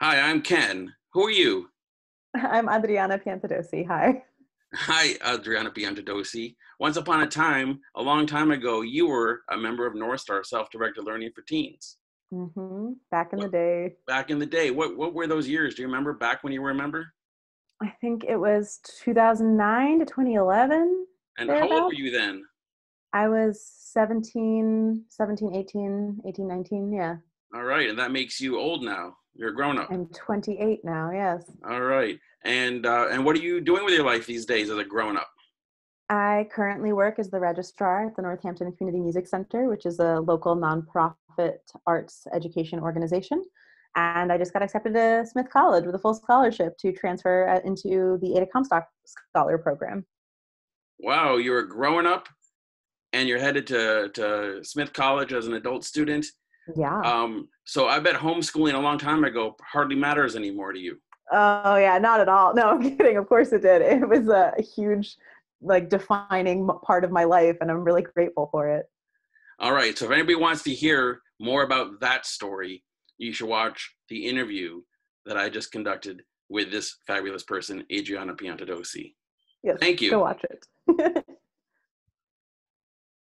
Hi, I'm Ken. Who are you? I'm Adriana Piantedosi. Hi. Hi, Adriana Piantedosi. Once upon a time, a long time ago, you were a member of North Star Self-Directed Learning for Teens. Mm-hmm. Back in What- the day, Back in the day, what what were those years? Do you remember back when you were a member? I think it was 2009 to 2011. And how old were you then? I was 17, 17, 18, 18, 19. Yeah. All right, and that makes you old now. You're a grown up. I'm 28 now. Yes. All right, and uh, and what are you doing with your life these days as a grown up? I currently work as the registrar at the Northampton Community Music Center, which is a local nonprofit arts education organization. And I just got accepted to Smith College with a full scholarship to transfer uh, into the Ada Comstock Scholar Program. Wow, you're a grown up, and you're headed to to Smith College as an adult student. Yeah. Um, so I bet homeschooling a long time ago hardly matters anymore to you. Oh yeah, not at all. No, I'm kidding. Of course it did. It was a huge, like, defining part of my life, and I'm really grateful for it. All right. So if anybody wants to hear more about that story, you should watch the interview that I just conducted with this fabulous person, Adriana Piantedosi. Yes. Thank you. Go watch it.